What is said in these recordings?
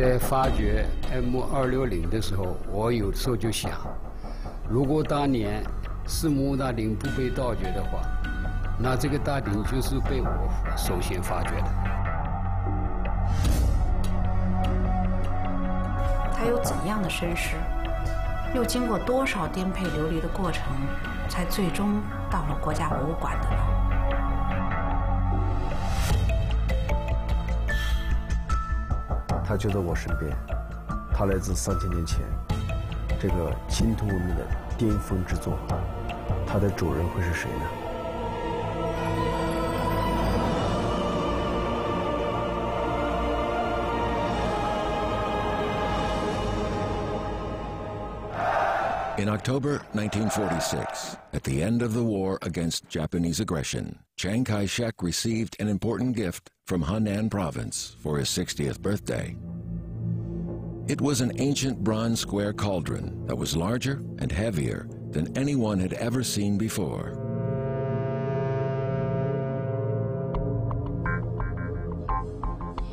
在发掘 M 二六零的时候，我有时候就想，如果当年是木大鼎不被盗掘的话，那这个大鼎就是被我首先发掘的。它有怎样的身世？又经过多少颠沛流离的过程，才最终到了国家博物馆的呢？他就在我身边，他来自三千年前，这个青铜文明的巅峰之作，它的主人会是谁呢？？In October 1946, at the end of the war against Japanese aggression, Chiang Kai-shek received an important gift from Henan province for his 60th birthday. It was an ancient bronze square cauldron that was larger and heavier than anyone had ever seen before.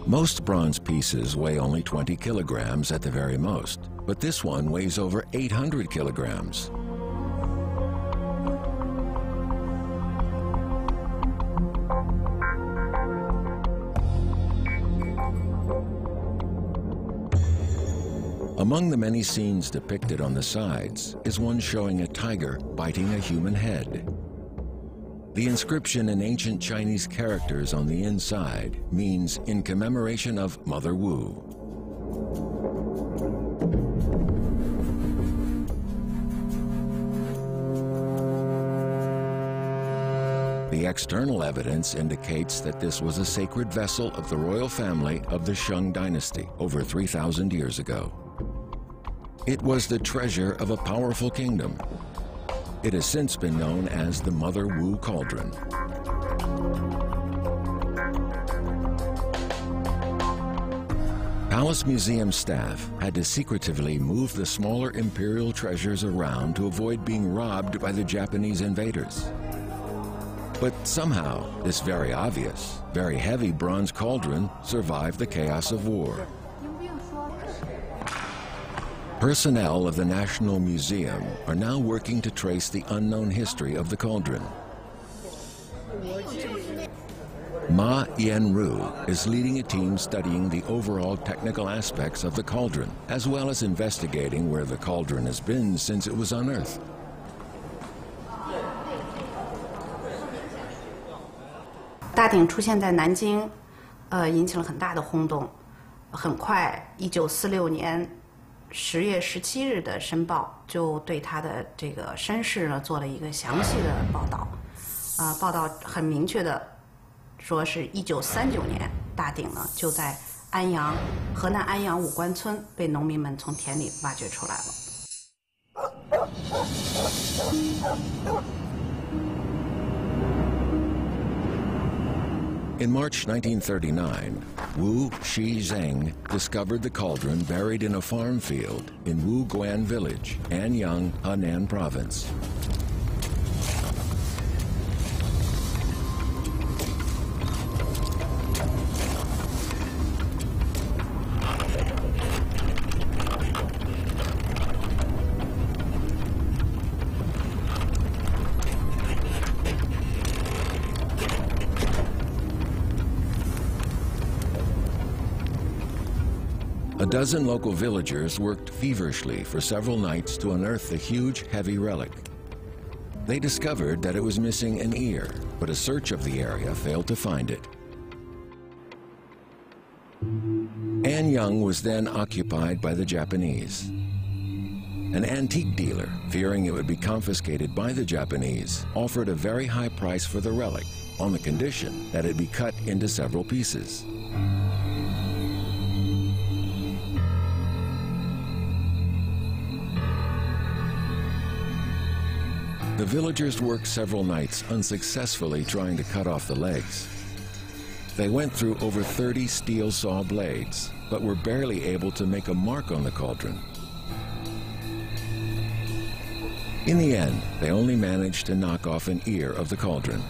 Most bronze pieces weigh only 20 kilograms at the very most, but this one weighs over 800 kilograms. Among the many scenes depicted on the sides is one showing a tiger biting a human head. The inscription in ancient Chinese characters on the inside means in commemoration of Mother Wu. The external evidence indicates that this was a sacred vessel of the royal family of the Shang dynasty over 3,000 years ago. It was the treasure of a powerful kingdom. It has since been known as the Mother Wu Cauldron. Palace Museum staff had to secretively move the smaller imperial treasures around to avoid being robbed by the Japanese invaders. But somehow, this very obvious, very heavy bronze cauldron survived the chaos of war. Personnel of the National Museum are now working to trace the unknown history of the cauldron. Ma Yanru is leading a team studying the overall technical aspects of the cauldron, as well as investigating where the cauldron has been since it was unearthed. 大鼎出现在南京，呃，引起了很大的轰动。很快，一九四六年十月十七日的《申报》就对他的这个身世呢做了一个详细的报道。啊，报道很明确的说，是一九三九年，大鼎呢就在安阳河南安阳武关村被农民们从田里挖掘出来了。In March 1939, Wu Shizheng discovered the cauldron buried in a farm field in Wu Guan village, Anyang, Henan province. Dozen local villagers worked feverishly for several nights to unearth the huge, heavy relic. They discovered that it was missing an ear, but a search of the area failed to find it. Anyang was then occupied by the Japanese. An antique dealer, fearing it would be confiscated by the Japanese, offered a very high price for the relic on the condition that it be cut into several pieces. Villagers worked several nights unsuccessfully trying to cut off the legs. They went through over 30 steel saw blades, but were barely able to make a mark on the cauldron. In the end, they only managed to knock off an ear of the cauldron.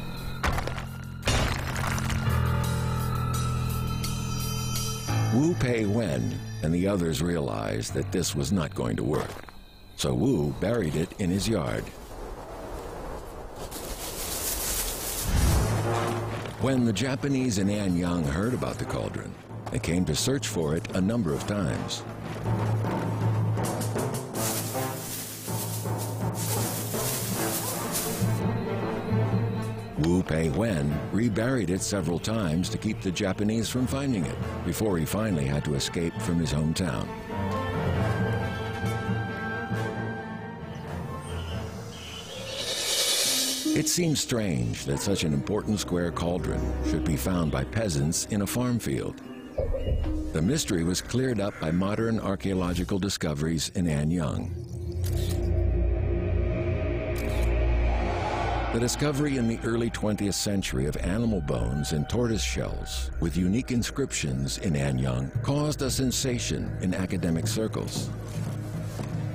Wu Pei Wen and the others realized that this was not going to work. So Wu buried it in his yard. When the Japanese in Anyang heard about the cauldron, they came to search for it a number of times. Wu Pei Wen reburied it several times to keep the Japanese from finding it before he finally had to escape from his hometown. It seems strange that such an important square cauldron should be found by peasants in a farm field. The mystery was cleared up by modern archaeological discoveries in Anyang. The discovery in the early 20th century of animal bones and tortoise shells with unique inscriptions in Anyang caused a sensation in academic circles.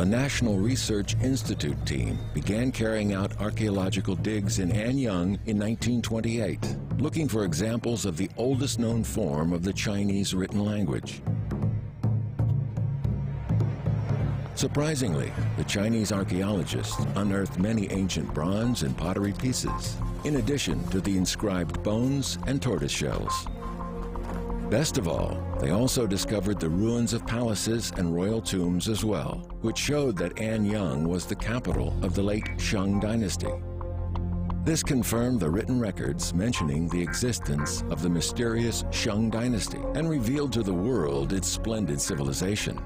A National Research Institute team began carrying out archaeological digs in Anyang in 1928, looking for examples of the oldest known form of the Chinese written language. Surprisingly, the Chinese archaeologists unearthed many ancient bronze and pottery pieces, in addition to the inscribed bones and tortoise shells. Best of all, they also discovered the ruins of palaces and royal tombs as well, which showed that Anyang was the capital of the late Shang dynasty. This confirmed the written records mentioning the existence of the mysterious Shang dynasty and revealed to the world its splendid civilization.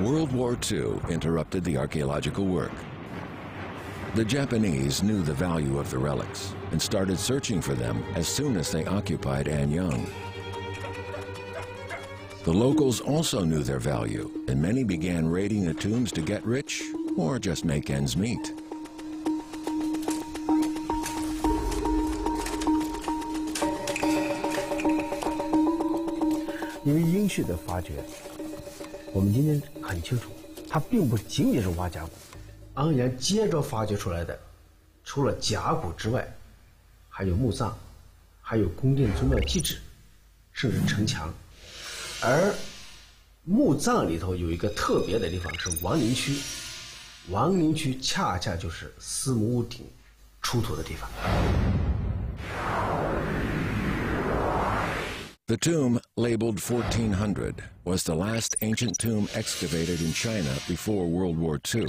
World War II interrupted the archaeological work. The Japanese knew the value of the relics and started searching for them as soon as they occupied Anyang. The locals also knew their value, and many began raiding the tombs to get rich or just make ends meet. 因为殷墟的发掘，我们今天很清楚，它并不仅仅是挖甲骨。昂然接着发掘出来的，除了甲骨之外， 还有墓葬，还有宫殿宗庙祭址，甚至城墙。而墓葬里头有一个特别的地方是王陵区，王陵区恰恰就是司母戊鼎出土的地方。The tomb, labeled 1400, was the last ancient tomb excavated in China before World War II.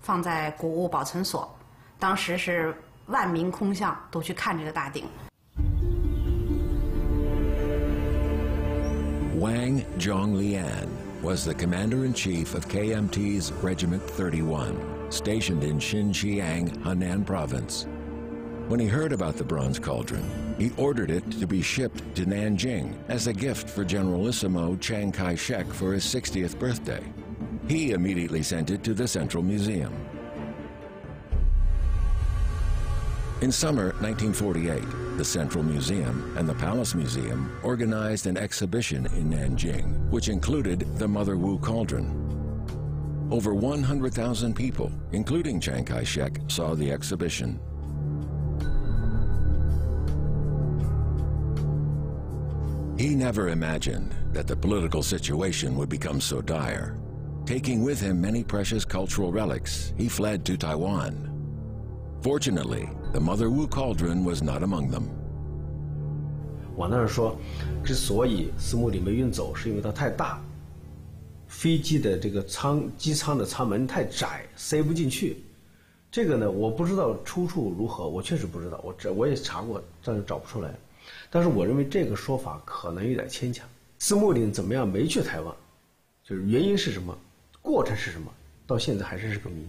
放在古物保存所，当时是万民空巷都去看这个大鼎。Wang Zhonglian was the commander in chief of KMT's Regiment 31, stationed in Xinxiang, Henan Province. When he heard about the bronze cauldron, he ordered it to be shipped to Nanjing as a gift for Generalissimo Chiang Kai shek for his 60th birthday. He immediately sent it to the Central Museum. In summer 1948, the Central Museum and the Palace Museum organized an exhibition in Nanjing, which included the Mother Wu Cauldron. Over 100,000 people, including Chiang Kai-shek, saw the exhibition. He never imagined that the political situation would become so dire. Taking with him many precious cultural relics, he fled to Taiwan. Fortunately, the Mother Wu cauldron was not among them. 我那儿说，之所以司墓鼎没运走，是因为它太大，飞机的这个舱机舱的舱门太窄，塞不进去。这个呢，我不知道出处如何，我确实不知道，我这我也查过，但是找不出来。但是我认为这个说法可能有点牵强。司慕林怎么样没去台湾？就是原因是什么？过程是什么？到现在还是是个谜。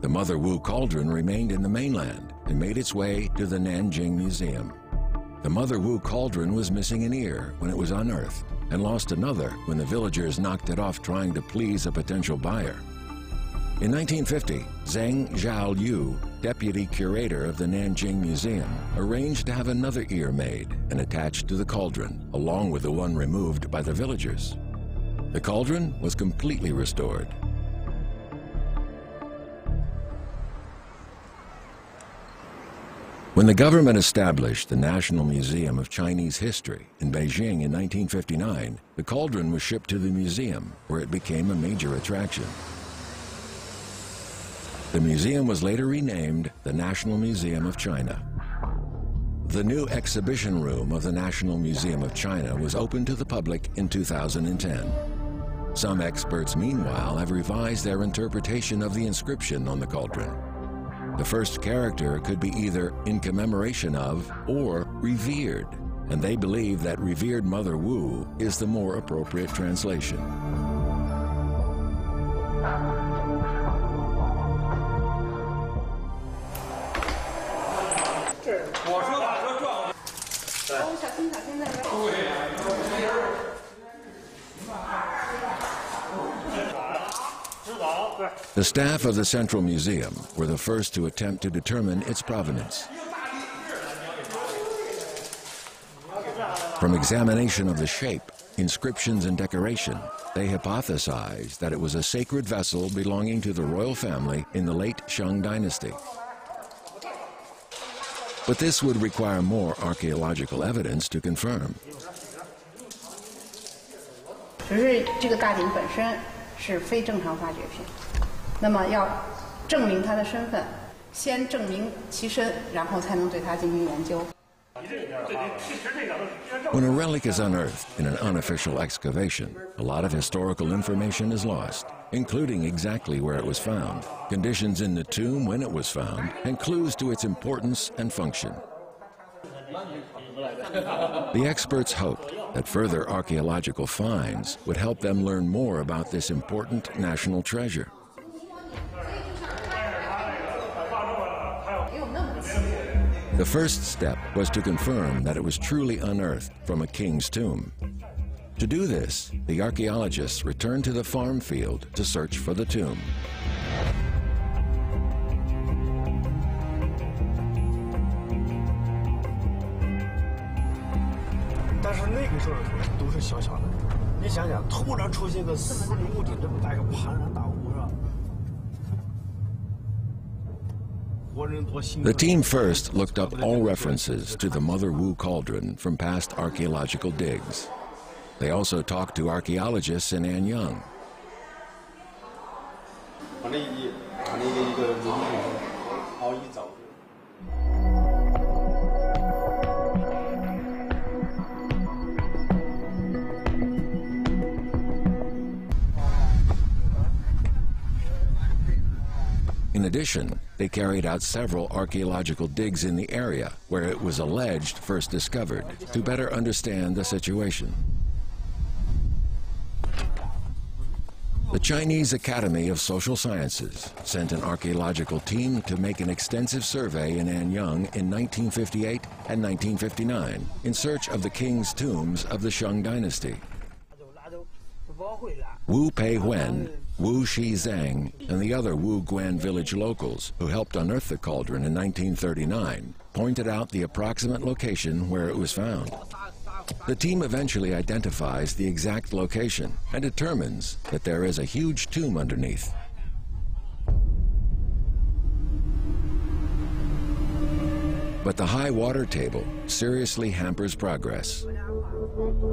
The Mother Wu cauldron remained in the mainland and made its way to the Nanjing Museum. The Mother Wu cauldron was missing an ear when it was unearthed and lost another when the villagers knocked it off trying to please a potential buyer. In 1950, Zheng Zhaoliu, deputy curator of the Nanjing Museum, arranged to have another ear made and attached to the cauldron, along with the one removed by the villagers. The cauldron was completely restored. When the government established the National Museum of Chinese History in Beijing in 1959, the cauldron was shipped to the museum, where it became a major attraction. The museum was later renamed the National Museum of China. The new exhibition room of the National Museum of China was opened to the public in 2010. Some experts, meanwhile, have revised their interpretation of the inscription on the cauldron. The first character could be either in commemoration of or revered, and they believe that revered Mother Wu is the more appropriate translation. The staff of the Central Museum were the first to attempt to determine its provenance. From examination of the shape, inscriptions, and decoration, they hypothesized that it was a sacred vessel belonging to the royal family in the late Shang dynasty. But this would require more archaeological evidence to confirm. 只是这个大鼎本身 是非正常发掘品，那么要证明它的身份，先证明其身，然后才能对它进行研究。 When a relic is unearthed in an unofficial excavation, a lot of historical information is lost, including exactly where it was found, conditions in the tomb when it was found, and clues to its importance and function. The experts hoped that further archaeological finds would help them learn more about this important national treasure. The first step was to confirm that it was truly unearthed from a king's tomb. To do this, the archaeologists returned to the farm field to search for the tomb. 但是那个时候都是小小的，你想想，突然出现个四米屋顶这么大一个庞然大物，是吧？活人多心。 The team first looked up all references to the Mother Wu cauldron from past archaeological digs. They also talked to archaeologists in Anyang. Addition, they carried out several archaeological digs in the area where it was alleged first discovered to better understand the situation. The Chinese Academy of Social Sciences sent an archaeological team to make an extensive survey in Anyang in 1958 and 1959 in search of the king's tombs of the Shang dynasty. Wu Pei Wen, Wu Shi Zhang, and the other Wu Guan village locals who helped unearth the cauldron in 1939 pointed out the approximate location where it was found. The team eventually identifies the exact location and determines that there is a huge tomb underneath. But the high water table seriously hampers progress. 走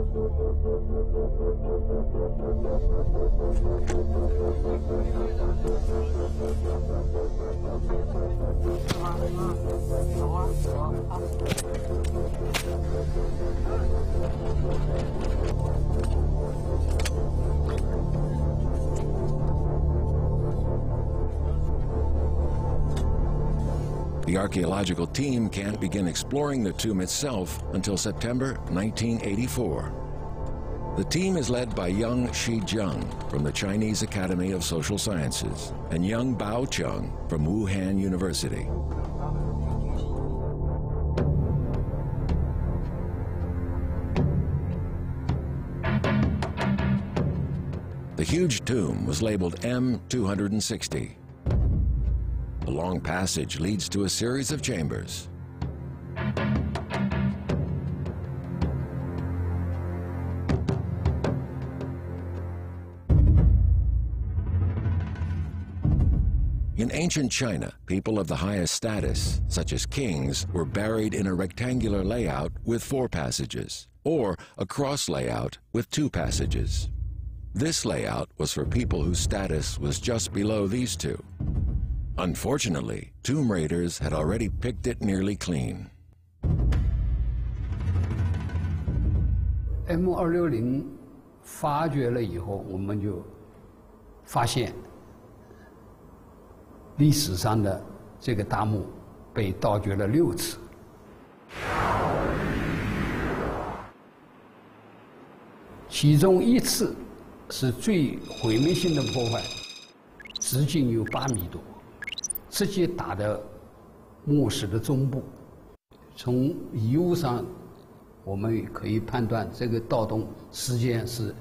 啊走啊走啊！The archaeological team can't begin exploring the tomb itself until September 1984. The team is led by Yang Shi Jiang from the Chinese Academy of Social Sciences and Yang Bao Cheng from Wuhan University. The huge tomb was labeled M260. A long passage leads to a series of chambers. In ancient China, people of the highest status, such as kings, were buried in a rectangular layout with four passages, or a cross layout with two passages. This layout was for people whose status was just below these two. Unfortunately, tomb raiders had already picked it nearly clean. M 二六零发掘了以后，我们就发现历史上的这个大墓被盗掘了六次，其中一次是最毁灭性的破坏，直径有八米多， 直接打的墓室的中部。从遗物上，我们可以判断这个盗洞时间是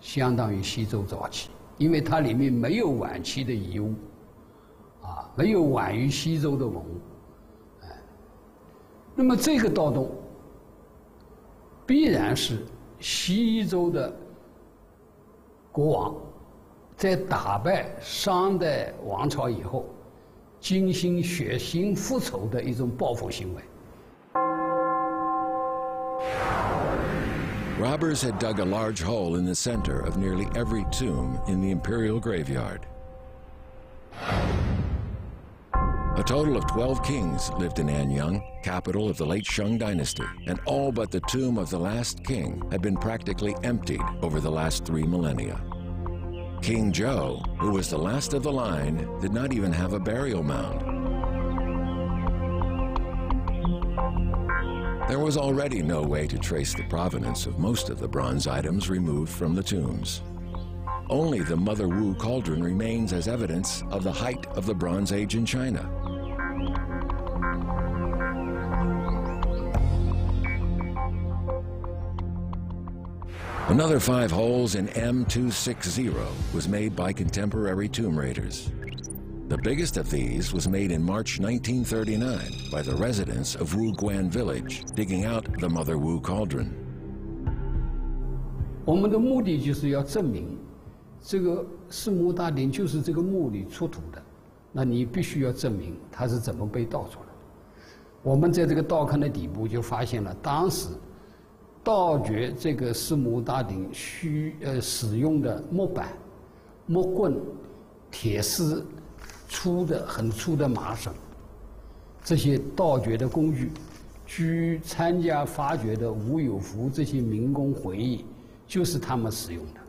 相当于西周早期，因为它里面没有晚期的遗物，啊，没有晚于西周的文物，哎，那么这个盗洞必然是西周的国王在打败商代王朝以后，精心血腥复仇的一种报复行为。Robbers had dug a large hole in the center of nearly every tomb in the imperial graveyard. A total of 12 kings lived in Anyang, capital of the late Shang dynasty, and all but the tomb of the last king had been practically emptied over the last three millennia. King Zhou, who was the last of the line, did not even have a burial mound. There was already no way to trace the provenance of most of the bronze items removed from the tombs. Only the Mother Wu cauldron remains as evidence of the height of the Bronze Age in China. Another five holes in M260 was made by contemporary tomb raiders. The biggest of these was made in March 1939 by the residents of Wu Guan village, digging out the Mother Wu cauldron. 我们的目的就是要证明，这个四墓大鼎就是这个墓里出土的，那你必须要证明它是怎么被盗出来的。我们在这个盗坑的底部就发现了当时 盗掘这个四墓大鼎需呃使用的木板、木棍、铁丝、粗的很粗的麻绳，这些盗掘的工具。据参加发掘的吴有福这些民工回忆，就是他们使用的。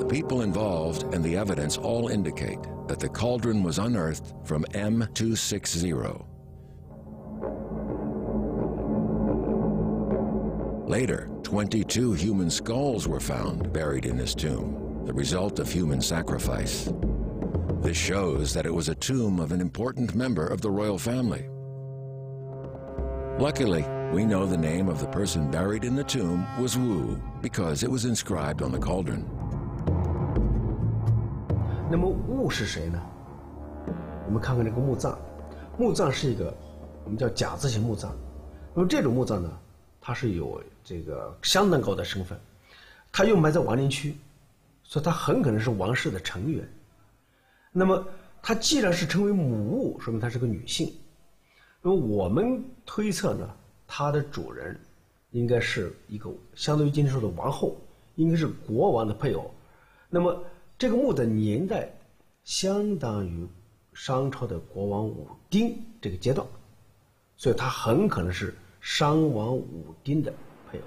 The people involved and the evidence all indicate that the cauldron was unearthed from M260. Later, 22 human skulls were found buried in this tomb, the result of human sacrifice. This shows that it was a tomb of an important member of the royal family. Luckily, we know the name of the person buried in the tomb was Wu because it was inscribed on the cauldron. 那么戊是谁呢？我们看看这个墓葬，墓葬是一个我们叫甲字形墓葬。那么这种墓葬呢，他是有这个相当高的身份，他又埋在王陵区，所以他很可能是王室的成员。那么他既然是称为母物，说明他是个女性。那么我们推测呢，它的主人应该是一个相当于今天说的王后，应该是国王的配偶。那么这个墓的年代相当于商朝的国王武丁这个阶段，所以他很可能是 商王武丁的配偶。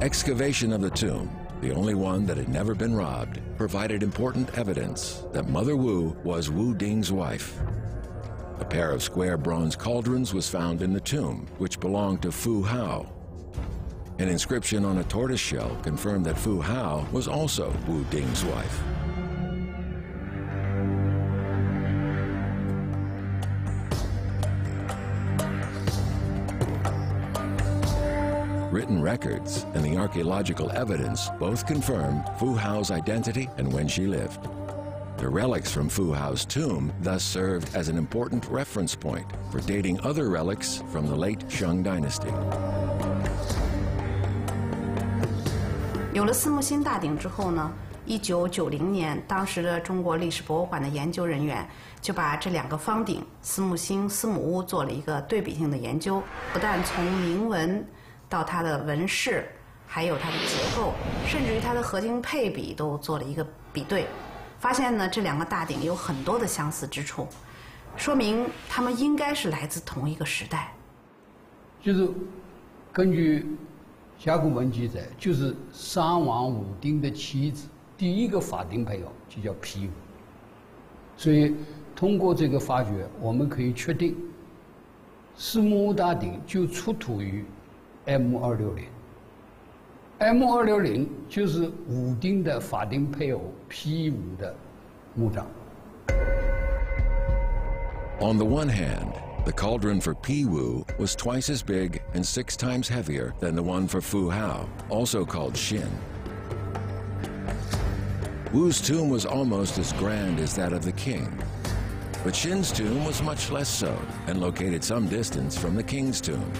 Excavation of the tomb the only one that had never been robbed, provided important evidence that Mother Wu was Wu Ding's wife. A pair of square bronze cauldrons was found in the tomb, which belonged to Fu Hao. an inscription on a tortoise shell confirmed that Fu Hao was also Wu Ding's wife. Written records and the archaeological evidence both confirm Fu Hao's identity and when she lived. The relics from Fu Hao's tomb thus served as an important reference point for dating other relics from the late Shang dynasty. 有了司木心大鼎之后呢，一九九零年，当时的中国历史博物馆的研究人员就把这两个方鼎司木星、司母屋做了一个对比性的研究，不但从铭文到它的纹饰，还有它的结构，甚至于它的合金配比都做了一个比对，发现呢这两个大鼎有很多的相似之处，说明它们应该是来自同一个时代。就是根据甲骨文记载，就是商王武丁的妻子第一个法定配偶就叫皮武，所以通过这个发掘，我们可以确定，司母戊大鼎就出土于。M 二六零，M 二六零就是武丁的法定配偶 P 五的墓葬。On the one hand, the cauldron for Pi Wu was twice as big and six times heavier than the one for Fu Hao, also called Xin. Wu's tomb was almost as grand as that of the king, but Xin's tomb was much less so and located some distance from the king's tomb.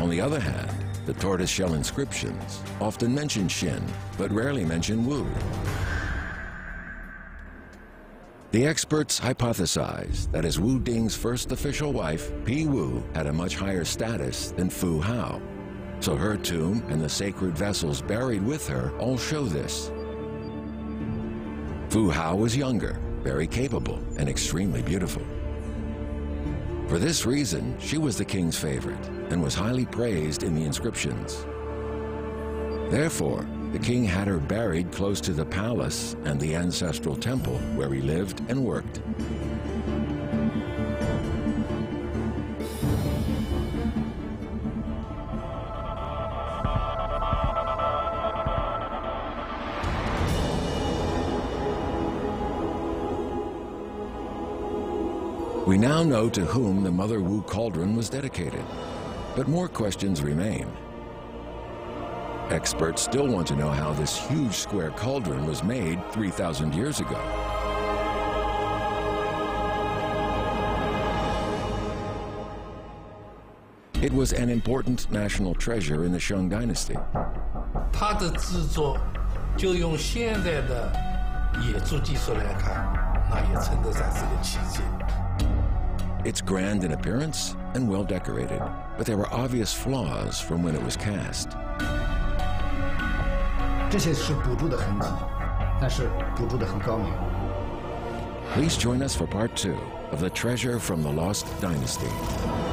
On the other hand, the tortoiseshell inscriptions often mention Xin, but rarely mention Wu. The experts hypothesize that as Wu Ding's first official wife, Pi Wu had a much higher status than Fu Hao. So her tomb and the sacred vessels buried with her all show this. Fu Hao was younger, very capable, and extremely beautiful. For this reason, she was the king's favorite and was highly praised in the inscriptions. Therefore, the king had her buried close to the palace and the ancestral temple where he lived and worked. We now know to whom the Mother Wu cauldron was dedicated, but more questions remain. Experts still want to know how this huge square cauldron was made 3,000 years ago. It was an important national treasure in the Shang dynasty. 它的制作，就用现在的冶铸技术来看，那也称得上是个奇迹。it's grand in appearance and well decorated, but there were obvious flaws from when it was cast. Please join us for part two of The Treasure from the Lost Dynasty.